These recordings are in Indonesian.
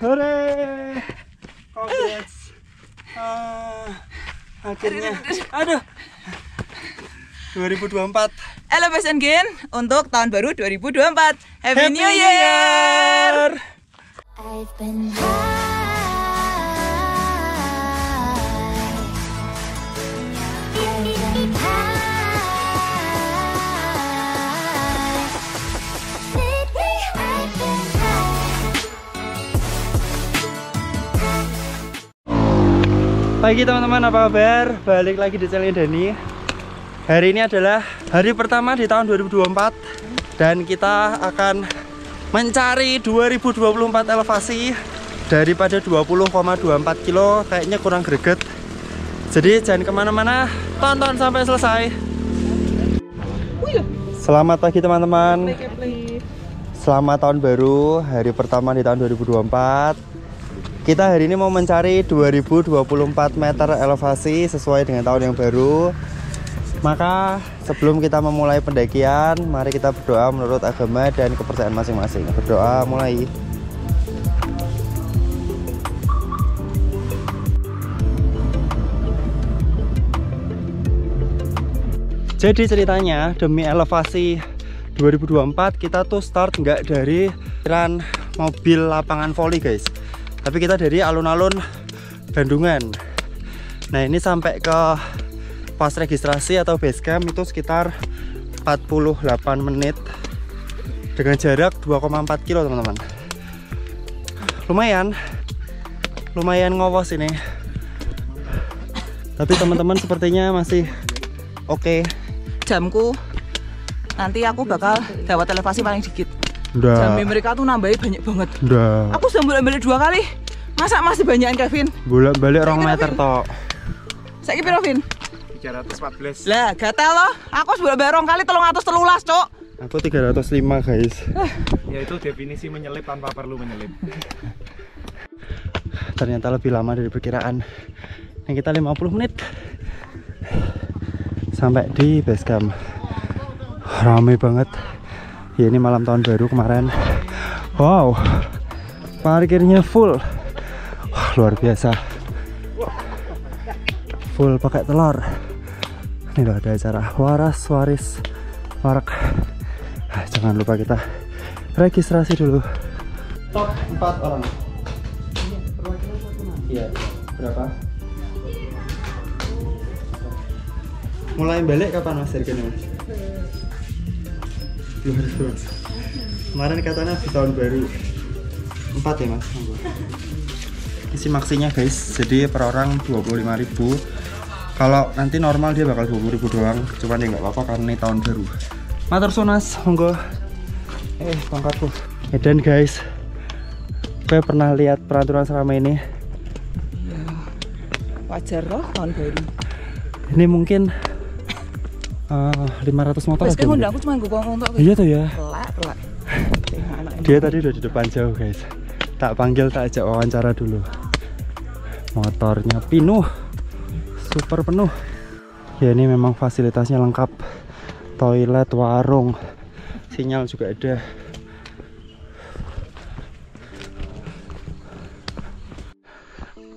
Hore! Congrats. Ah, akhirnya. Aduh. 2024. Elevation Gain untuk tahun baru 2024. Happy, Happy New Year! I've been high. Pagi teman-teman, apa kabar? Balik lagi di channel Dani. Hari ini adalah hari pertama di tahun 2024 dan kita akan mencari 2024 elevasi daripada 20,24 kilo kayaknya kurang greget. Jadi jangan ke mana-mana, tonton sampai selesai. Selamat pagi teman-teman. Selamat tahun baru, hari pertama di tahun 2024. Kita hari ini mau mencari 2024 meter elevasi sesuai dengan tahun yang baru. Maka sebelum kita memulai pendakian, mari kita berdoa menurut agama dan kepercayaan masing-masing. Berdoa mulai. Jadi ceritanya demi elevasi 2024 kita tuh start nggak dari ran mobil lapangan voli guys tapi kita dari alun-alun Bandungan. Nah ini sampai ke pas registrasi atau base camp itu sekitar 48 menit dengan jarak 2,4 kilo teman-teman. Lumayan lumayan ngowos ini. Tapi teman-teman sepertinya masih oke. Jamku nanti aku bakal dapat elevasi paling dikit. Udah Jamnya mereka tuh nambahin banyak banget. udah Aku sudah bolak-balik dua kali. Masa masih banyakan Kevin? bolak balik rong meter tok Saya kira Vin. 314 Lah, gatel loh. Aku sudah bolak rong kali tolong atus telulas, Cok. aku 305 guys ya itu definisi menyelip tanpa perlu menyelip ternyata lebih lama dari perkiraan yang kita 50 menit sampai di base camp rame banget ya ini malam tahun baru kemarin wow parkirnya full Wah, luar biasa full pakai telur ini loh ada acara waras waris warak Ah, jangan lupa kita registrasi dulu top 4 orang Iya. Berapa? Mulai balik kapan mas harganya mas? Kemarin katanya di tahun baru empat ya mas? Isi maksinya guys, jadi per orang 25.000 Kalau nanti normal dia bakal 20.000 doang, cuman ya nggak apa-apa karena ini tahun baru. Matur sunas, monggo. Eh, tongkatku. Ya dan guys, gue pernah lihat peraturan selama ini Wajar loh tahun baru. Ini mungkin eh, 500 motor Wes mungkin. ngundang aku cuma gue ngomong tok. Iya tuh ya. Dia tadi udah di depan jauh guys. Tak panggil, tak ajak wawancara dulu. Motornya penuh, super penuh. Ya ini memang fasilitasnya lengkap. Toilet, warung, sinyal juga ada.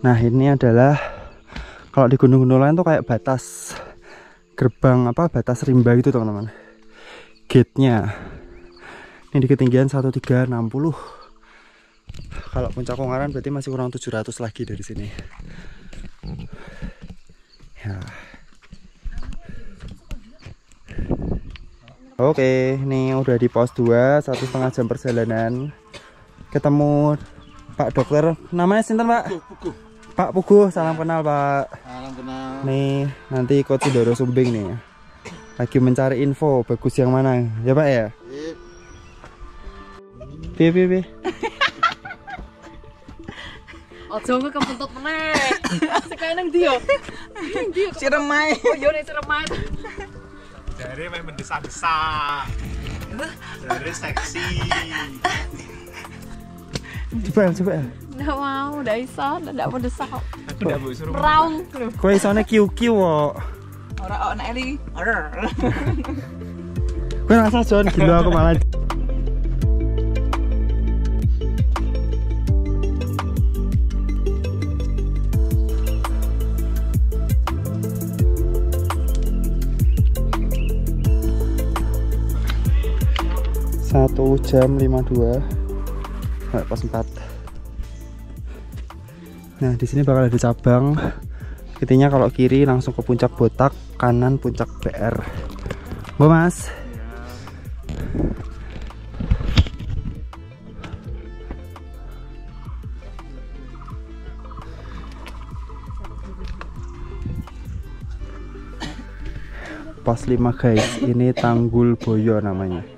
Nah ini adalah kalau di gunung-gunung lain tuh kayak batas gerbang apa batas rimba gitu teman-teman. Gate-nya. Ini di ketinggian 1360 kalau puncak Ungaran berarti masih kurang 700 lagi dari sini. Ya. Oke ini udah di pos 2 satu setengah jam perjalanan. Ketemu Pak Dokter. Namanya sinten Pak Pak Puguh salam kenal Pak salam kenal nih nanti ikut Sidoro Sumbing nih lagi mencari info bagus yang mana ya Pak ya Piye piye piye Ojo gue kepentut meneh. Sekarang nang ndi yo? Nang ndi yo? Si remai. Oh yo nek ceremai. dari main mendesak-desak dari seksi Coba coba. Nggak mau, udah iso, nggak mau desau. Aku udah mau suruh. Raung. Kowe isone kiu-kiu kok. Ora ana eli. Ora. Kowe rasa John gila aku malah. satu jam 52 dua pas empat nah di sini bakal ada cabang. Intinya kalau kiri langsung ke puncak botak kanan puncak BR Gue mas? Pos 5 guys ini Tanggul Boyo namanya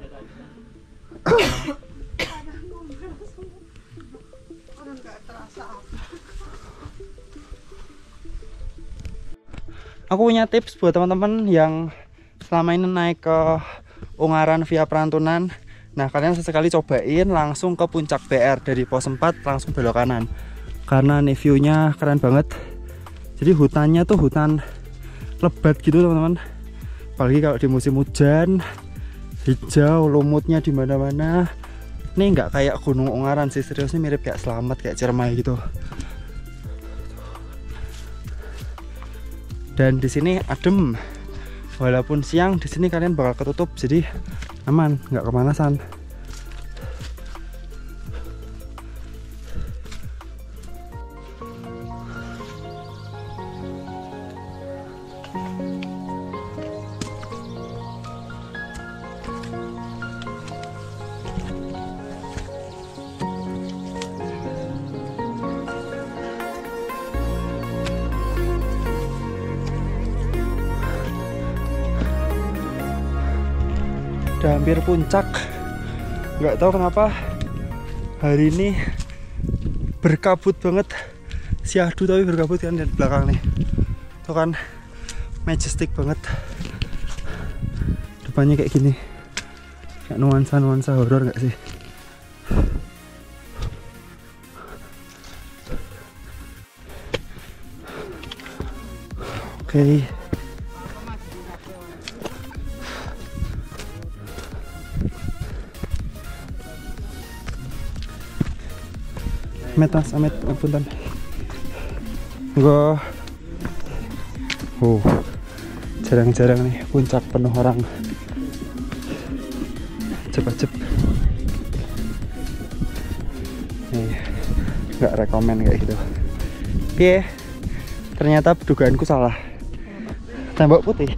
aku punya tips buat teman-teman yang selama ini naik ke Ungaran via Perantunan. Nah kalian sesekali cobain langsung ke puncak BR dari pos 4 langsung belok kanan. Karena nih view-nya keren banget. Jadi hutannya tuh hutan lebat gitu teman-teman. Apalagi kalau di musim hujan hijau lumutnya di mana-mana. Ini nggak kayak gunung Ungaran sih serius ini mirip kayak selamat kayak Ciremai gitu dan di sini adem. Walaupun siang di sini kalian bakal ketutup jadi aman nggak kemanasan udah hampir puncak. Nggak tahu kenapa hari ini berkabut banget. Siadu tapi berkabut kan di belakang nih. Itu kan majestic banget. Depannya kayak gini. Kayak nuansa nuansa horor nggak sih? Oke Amit mas, amit, punten. Gue, oh, jarang-jarang nih puncak penuh orang. Cepet-cepet. Nih, nggak rekomen kayak gitu. Piye? Ternyata dugaanku salah. Tembok putih.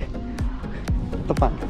Tepat.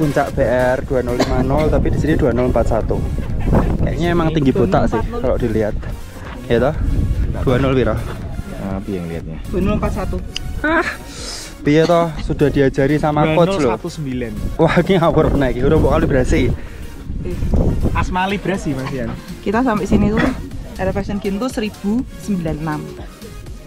Puncak BR 2050 tapi di sini 2041. Kayaknya emang tinggi botak sih kalau dilihat. Ya toh? 20 piro? Tapi yang lihatnya. 2041. Piye toh sudah diajari sama coach loh. 2019. Wah, ini ngawur naik. Udah mau kalibrasi. Asmali Brasi Mas Ian. Kita sampai sini tuh elevation gain tuh 1096.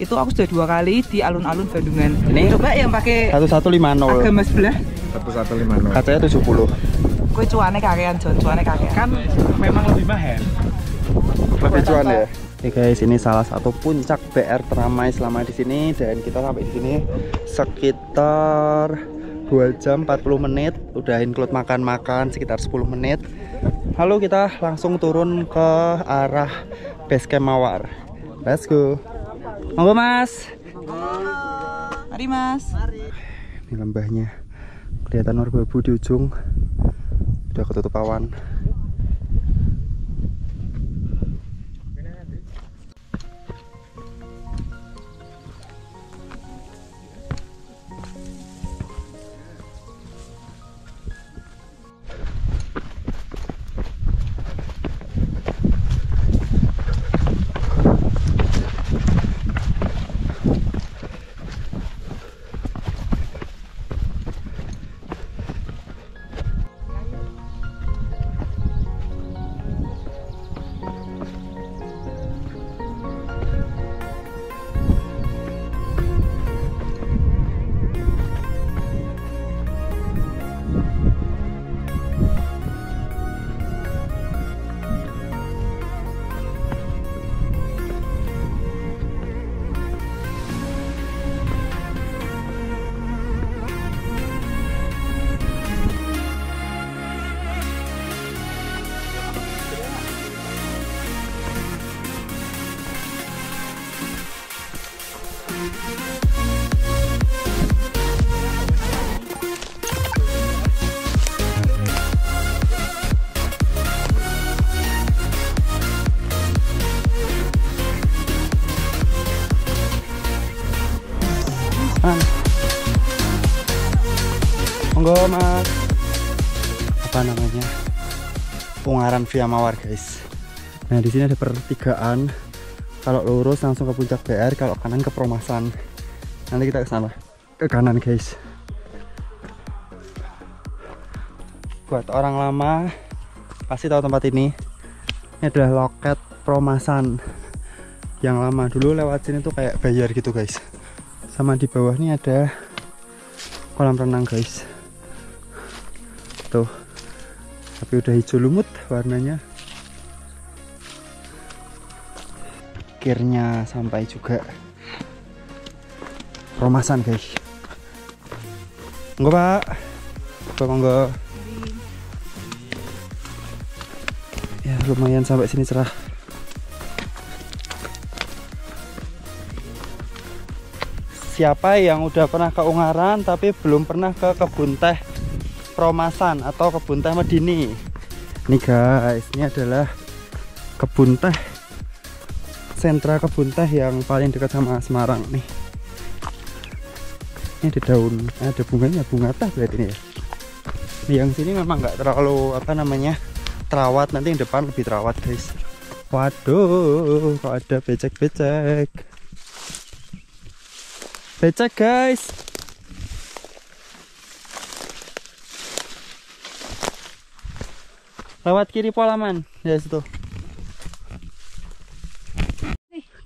Itu aku sudah dua kali di alun-alun Bandungan. Ini? coba yang pakai 1150. agama sebelah. 1150. Kacanya 70. Kue cuane kakean Jon, cuane kakean. Kan memang lebih mahal. Lebih cuan ya. Oke guys, ini salah satu puncak BR teramai selama di sini dan kita sampai di sini sekitar 2 jam 40 menit, udah include makan-makan sekitar 10 menit. Lalu kita langsung turun ke arah base camp Mawar. Let's go. Monggo Mas. Mari Mas. Ini lembahnya. Kelihatan merbabu di ujung. Udah ketutup awan. Apa namanya? Ungaran via Mawar guys. Nah di sini ada pertigaan. Kalau lurus langsung ke puncak BR kalau kanan ke Promasan nanti kita ke sana. Ke kanan guys. Buat orang lama pasti tahu tempat ini. Ini adalah loket Promasan yang lama. Dulu lewat sini tuh kayak bayar gitu guys. Sama di bawah nih ada kolam renang guys. Tuh tapi udah hijau lumut warnanya. Akhirnya sampai juga romasan guys. Monggo pak. Monggo, monggo. Ya lumayan sampai sini cerah. Siapa yang udah pernah ke Ungaran tapi belum pernah ke kebun teh Promasan atau kebun teh Medini. Nih guys ini adalah kebun teh sentra kebun teh yang paling dekat sama Semarang nih. Ini ada daun ada bunganya bunga teh berarti ini ya. Yang sini memang nggak terlalu apa namanya terawat. Nanti yang depan lebih terawat guys. Waduh kok ada becek-becek. Becek guys lewat kiri polaman ya situ.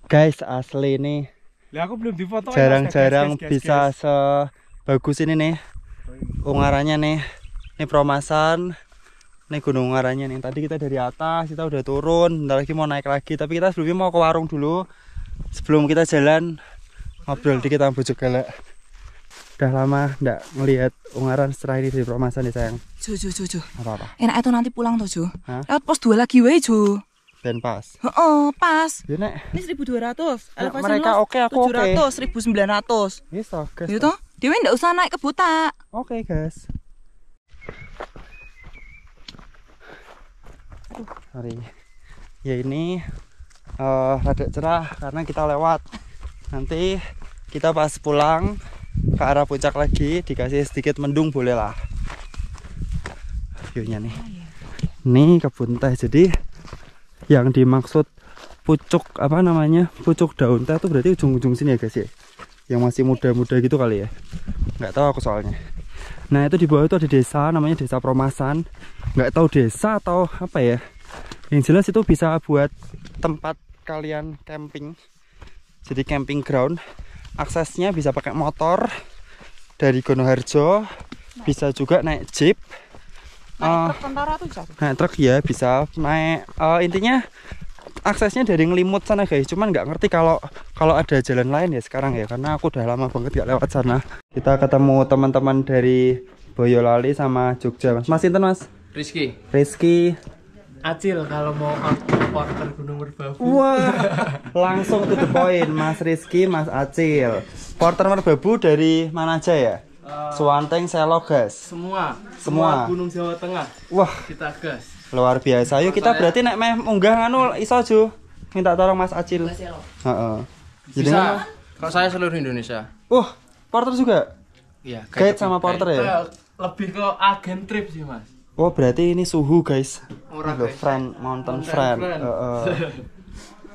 Guys asli nih Lah aku belum difoto. jarang-jarang bisa sebagus ini nih. Ungarannya nih. Ini promasan ini gunung ungarannya nih. Tadi kita dari atas kita udah turun. Bentar lagi mau naik lagi. Tapi kita sebelumnya mau ke warung dulu. Sebelum kita jalan ngobrol dikit sama bujuk galak. Udah lama ndak ngelihat ungaran setelah ini dari promasan nih sayang Jo, Jo, Jo, Jo. apa apa Enak itu nanti pulang tuh, Jo. Hah? Lewat pos 2 lagi wae, Jo. dan pas Heeh, pas. ya nek Ini 1200. Ya, Elevasi mereka oke, aku oke. 700, 1900. bisa guys Ya toh? Dewe ndak usah naik ke buta. Oke guys. Hari ya ini eh rada cerah karena kita lewat. Nanti kita pas pulang ke arah puncak lagi dikasih sedikit mendung boleh lah. Viewnya nih. Nih kebun teh. Jadi yang dimaksud pucuk apa namanya pucuk daun teh itu berarti ujung-ujung sini ya guys ya? Yang masih muda-muda gitu kali ya? Nggak tahu aku soalnya. Nah itu di bawah itu ada desa namanya desa Promasan. Nggak tahu desa atau apa ya? Yang jelas itu bisa buat tempat kalian camping. Jadi camping ground. Aksesnya bisa pakai motor dari Gonoharjo. Bisa juga naik jeep Ah. Naik truk tentara tuh bisa. naik truk ya bisa naik. Eh, intinya aksesnya dari ngelimut sana guys. Cuman nggak ngerti kalau kalau ada jalan lain ya sekarang ya karena aku udah lama banget gak lewat sana. Kita ketemu teman-teman dari Boyolali sama Jogja. Mas mas Inten mas? Rizky, Rizky. Acil kalau mau porter Gunung Merbabu. wah langsung to the point. Mas Rizky mas Acil. Porter Merbabu dari mana aja ya Suwanteng Selo gas Semua, Semua. Gunung Jawa Tengah wah kita gas. luar biasa yuk kita berarti naik meh munggah anu iso ju minta tolong mas Acil Heeh. Jadi Bisa. Kalau saya seluruh Indonesia. Wah, porter juga. Iya. Guide sama porter ya? Kayak Lebih ke agen trip sih mas. Oh, berarti ini suhu, guys. Ora, Loh, guys. friend, mountain, Mountain friend. friend. Heeh.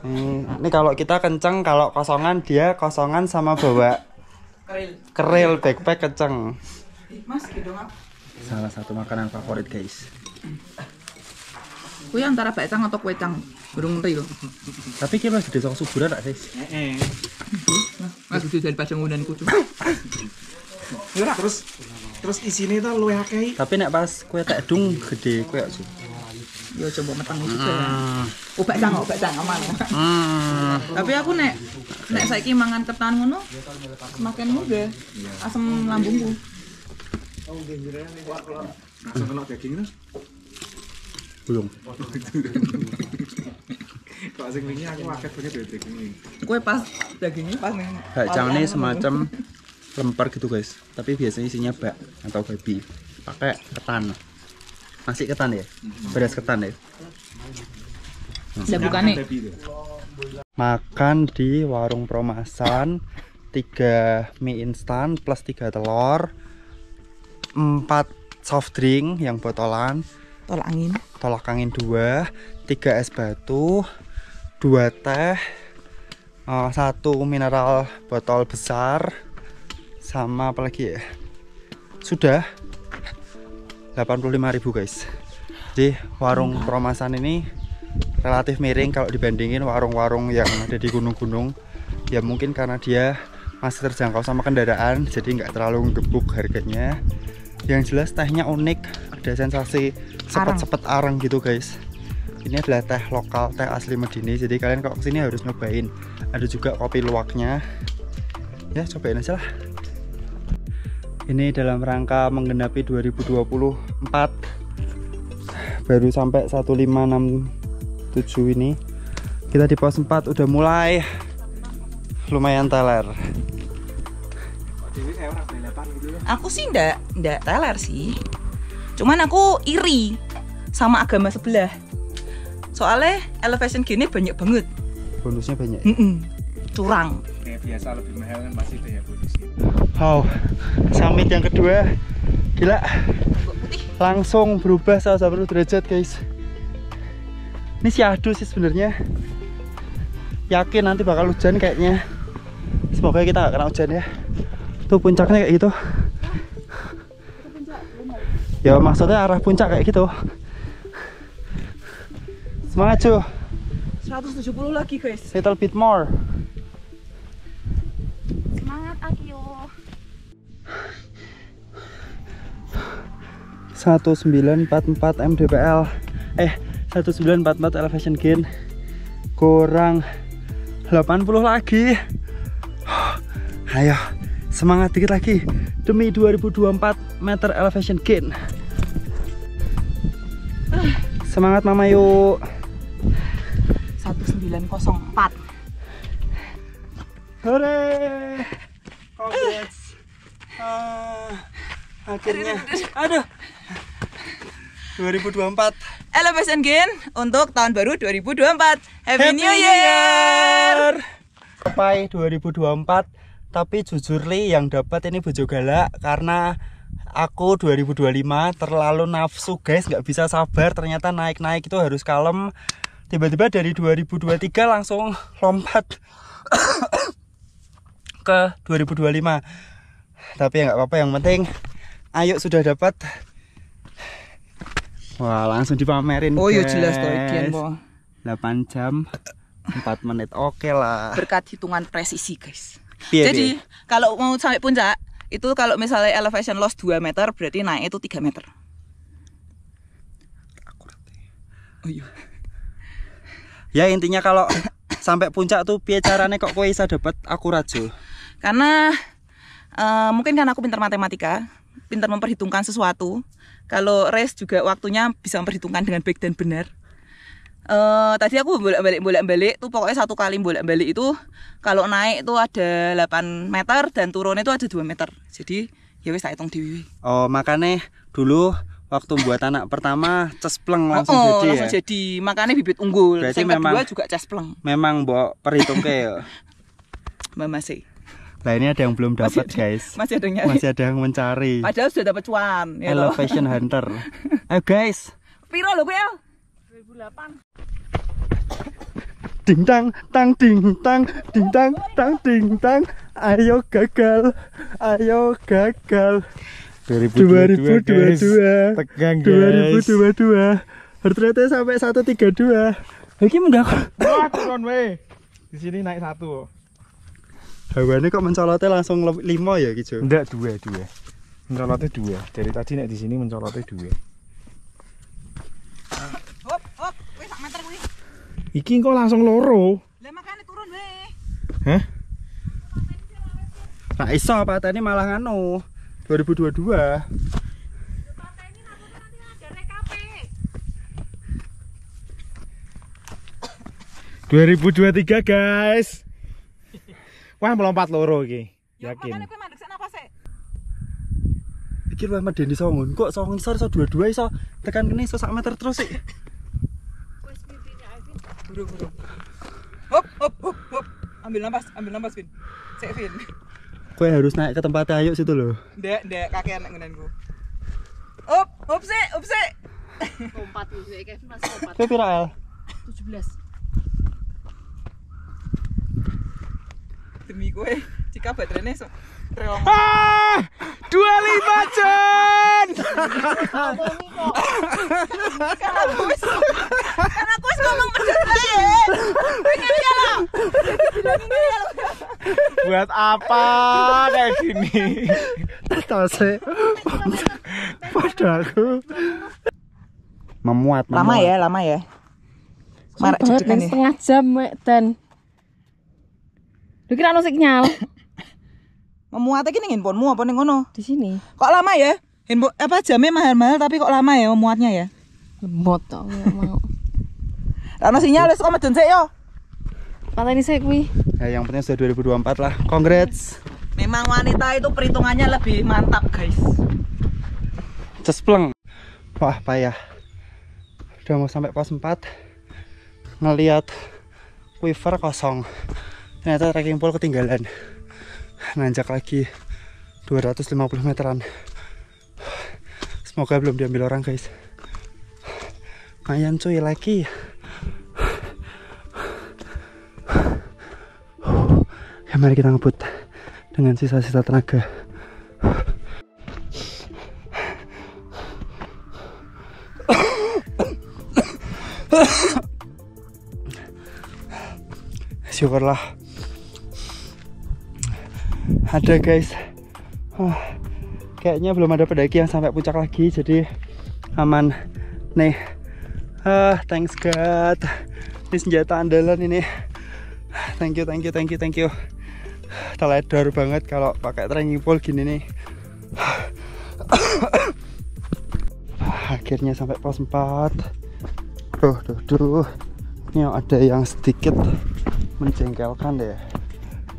ini, ini kalau kita kenceng, kalau kosongan dia kosongan sama bawa keril backpack kenceng. Mas, gitu. Salah satu makanan favorit, guys. Kuwi antara bakcang atau kuecang. Burung ngerti lho. Tapi kita masih desa suburan tak sih? Mas itu dari padang undan kucu. Terus terus isine itu luwih akeh. Tapi nek pas kue tak dung gede kue su. Ya coba metang juga. Oh, bakcang, oh, bakcang aman. Hmm. Tapi aku nek nek saiki mangan ketan ngono semakin mudah asam lambungku. Belum. Kok sing wingi aku akeh banget daging. Kue pas dagingnya pas nih. bakcang ini semacam lemper gitu guys tapi biasanya isinya bak atau babi pakai ketan nasi ketan ya? Beras ketan ya? Ya bukan nih. Makan di warung Promasan 3 mie instan plus 3 telur 4 soft drink yang botolan Tolak angin. tolak angin 2 3 es batu 2 teh eh, satu mineral botol besar sama apa lagi ya? Sudah 85.000 guys. Jadi warung Promasan ini relatif miring kalau dibandingin warung-warung yang ada di gunung-gunung. Ya mungkin karena dia masih terjangkau sama kendaraan jadi nggak terlalu gebuk harganya. Yang jelas tehnya unik ada sensasi sepet-sepet arang gitu guys. Ini adalah teh lokal teh asli Medini jadi kalian kalau ke sini harus nyobain. Ada juga kopi luwaknya. Ya cobain aja lah ini dalam rangka menggenapi 2024 baru sampai 1567 ini kita di pos 4 udah mulai lumayan teler. Aku sih ndak ndak teler sih. Cuman aku iri sama agama sebelah. Soalnya elevation gini banyak banget. bonusnya banyak Mm-mm. Curang. Biasa lebih mahal kan pasti itu ya bonusnya. wow summit yang kedua. Gila. Langsung berubah 180 derajat guys. Ini syahdu sih sebenarnya. Yakin nanti bakal hujan kayaknya. Semoga kita gak kena hujan ya. Tuh puncaknya kayak gitu. Ya maksudnya arah puncak kayak gitu. Semangat cuy 170 lagi guys. little bit more Akio. 1944 mdpl eh 1944 elevation gain. Kurang 80 lagi. Ayo semangat dikit lagi. Demi 2024 meter elevation gain. Semangat mama yuk. 1904. hore congrats Ah, akhirnya. aduh 2024 Elevation gain untuk tahun baru 2024. Happy, New Year. Sampai 2024 tapi jujur li yang dapat ini bojo galak karena aku 2025 terlalu nafsu guys. Nggak bisa sabar. Ternyata naik-naik itu harus kalem. Tiba-tiba dari 2023 langsung lompat ke 2025 tapi ya nggak apa-apa yang penting ayo sudah dapat wah langsung dipamerin Oh iya jelas toh Idian po. 8 jam 4 menit oke lah Berkat hitungan presisi guys. Piye, Jadi piye? kalau mau sampai puncak itu kalau misalnya elevation loss 2 meter berarti naik itu 3 meter. Oh iya. ya intinya kalau sampai puncak tuh piye carane kok kowe bisa dapat akurat Jo Karena eh, mungkin kan aku pintar matematika, pintar memperhitungkan sesuatu. Kalau race juga waktunya bisa memperhitungkan dengan baik dan benar. Eh tadi aku bolak-balik bolak-balik tuh pokoknya satu kali bolak-balik itu kalau naik itu ada 8 meter dan turun itu ada 2 meter. Jadi ya wis tak hitung dhewe. oh makanya dulu waktu buat anak pertama cespleng langsung oh, jadi langsung ya jadi. Makanya bibit unggul. Berarti Yang memang- kedua juga cespleng. memang mbok perhitung ke ya Mbak masih. lah ini ada yang belum dapat guys Masih ada yang nyari. masih ada yang mencari Padahal sudah dapat cuan. Ya elevation hunter ayo guys Piro lho, Bel? ding tang tang ding tang ding tang tang ding tang ayo gagal ayo gagal 2022 Tegang 2022 Berternyata sampai 132 Lagi enggak Wah, turun weh. Di sini naik satu. Hawane kok mencolotnya langsung 5 ya gitu Enggak, dua, dua. Mencolotnya dua. Dari tadi naik di sini mencolotnya dua. Hop, hop, wis sak meter kuwi. Iki kok langsung loro. Lah makane turun weh. Hah? Nah iso apa tadi malah nganu 2022 Wis 2023 guys. Wah melompat loro iki. Ya, Yakin. lu Ahmad Dendi songon. Kok songon isor iso dua-dua iso tekan kene iso sak meter terus sih. Buru-buru. Hop, hop, hop, hop. Ambil nafas, ambil nafas, Vin. Sik, Vin. Kowe harus naik ke tempat ayo situ loh. Ndek, ndek, kakean nek ngenenku. Hop, hop sik, hop sik. Lompat gitu, Kevin masih lompat. Kowe pira El? 17. Demi kowe, jika baterainya so reong. Ah! 25 Jon. Kan aku wis kan aku wis ngomong pedes bae. Pengen ya lo. Bilangin ya lo. Buat apa kayak gini? Tase. Padaku. Memuat, Lama ya, lama ya. Marak dan ya. setengah jam Mek, dan Lu kira ono sinyal Memuat iki ning handphonemu apa ning ngono? di sini. Kok lama ya? Handphone apa jamnya mahal-mahal tapi kok lama ya memuatnya ya? Lemot tau nggak mau. Ono sinyal wis kok medun sik yo. Kata ini saya kui. Ya, yang penting sudah 2024 lah. Congrats. Memang wanita itu perhitungannya lebih mantap, guys. Cespleng. Wah, payah. Udah mau sampai pos 4. Ngeliat quiver kosong. Ternyata trekking pole ketinggalan. Nanjak lagi 250 meteran. Semoga belum diambil orang, guys. Lumayan cuy lagi. Ya, mari kita ngebut dengan sisa-sisa tenaga. syukurlah. Ada guys. Wah, kayaknya belum ada pendaki yang sampai puncak lagi jadi aman. Nih. Ah thanks God. Ini senjata andalan ini. Thank you thank you thank you thank you teledor banget kalau pakai trekking pole gini nih. Akhirnya sampai pos 4 duh duh duh. Ini ada yang sedikit menjengkelkan deh.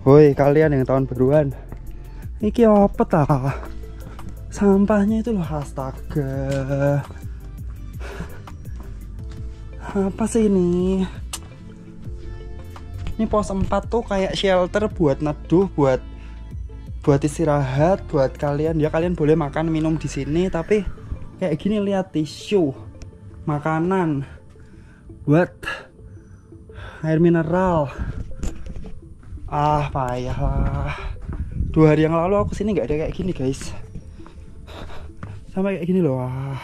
Woi kalian yang tahun baruan. Ini apa tah sampahnya itu loh astaga. Apa sih ini ini pos 4 tuh kayak shelter buat neduh buat buat istirahat buat kalian. Ya kalian boleh makan minum di sini tapi kayak gini lihat tisu makanan buat air mineral. Ah payah lah. Dua hari yang lalu aku sini nggak ada kayak gini guys. Sama kayak gini loh ah.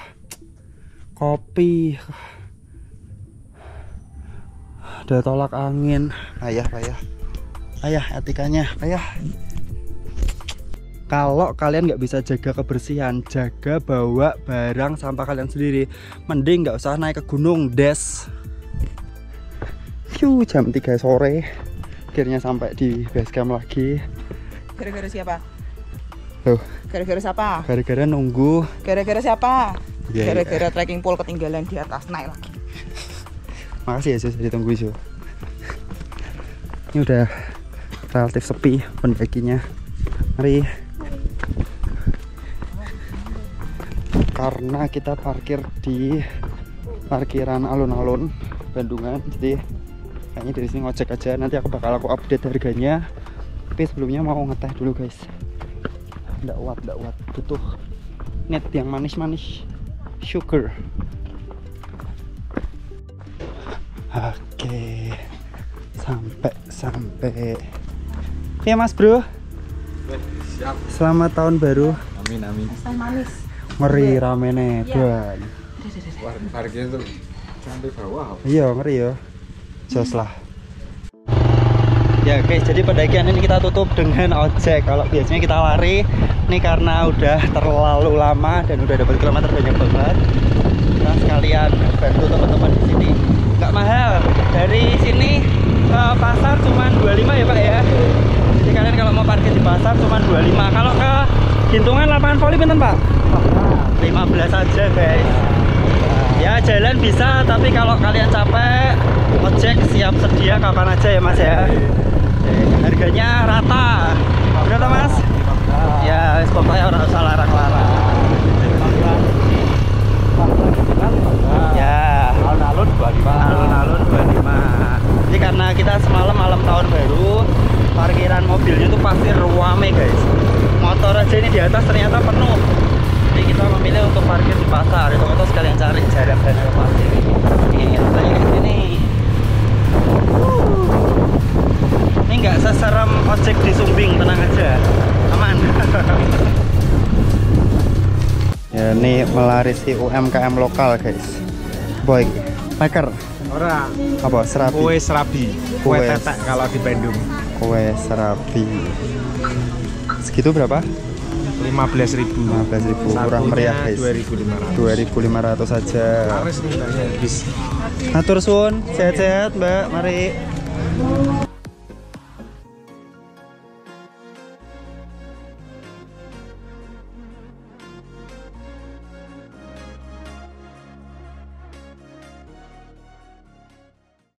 Kopi ada tolak angin payah payah payah etikanya payah kalau kalian nggak bisa jaga kebersihan jaga bawa barang sampah kalian sendiri mending nggak usah naik ke gunung des Yuh, jam 3 sore akhirnya sampai di base camp lagi Gara-gara siapa? Loh, Gara-gara siapa? gara-gara nunggu Gara-gara siapa? Iya, iya. Gara-gara trekking pole ketinggalan di atas naik lagi. Makasih ya Sus. Ditunggu Sus. Ini udah relatif sepi pendakinya mari. Karena kita parkir di parkiran alun-alun Bandungan jadi kayaknya dari sini ngojek aja. Nanti aku bakal aku update harganya. Tapi sebelumnya mau ngeteh dulu guys. Nggak kuat butuh net yang manis-manis. Sugar Sampai sampai. Ya Mas Bro, Siap. selamat tahun baru. Amin amin. Manis. Ngeri ramene dan. Wah, parkir tuh sampai bawah. Iya ngeri ya. Jos lah. Ya guys, jadi pendakian ini kita tutup dengan ojek. Kalau biasanya kita lari, ini karena udah terlalu lama dan udah dapat kilometer banyak banget. Kita sekalian bantu teman-teman di sini. Nggak mahal. Dari sini ke pasar cuma 25 ya Pak ya. Jadi kalian kalau mau parkir di pasar cuma 25. Kalau ke Gintungan lapangan voli pinten Pak? 15 aja guys. Ya jalan bisa, tapi kalau kalian capek, ojek siap sedia kapan aja ya mas ya. Harganya rata, berapa mas? Ya, pokoknya orang usah larang-larang. Ya, alun-alun 25. Alun-alun 25. Jadi karena kita semalam malam tahun baru, parkiran mobilnya tuh pasti ruame guys. Motor aja ini di atas ternyata penuh. Jadi kita memilih untuk parkir di pasar. Itu itu sekalian cari jarak dan elevasi. Ini kita kayak sini. Ini nggak seserem ojek di Sumbing, tenang aja, aman. ya ini melarisi UMKM lokal guys. Boy, maker Ora, apa serabi? kue serabi. Kue Kue. tetek kalau di Bandung. Kue serabi. Segitu berapa? 15.000. 15.000 kurang meriah guys. 2.500. 2.500 saja. Laris nih habis. Atur suwun, sehat-sehat Mbak. Mari.